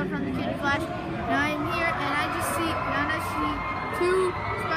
From the Kid Flash. Now I'm here and I just see Nana I see two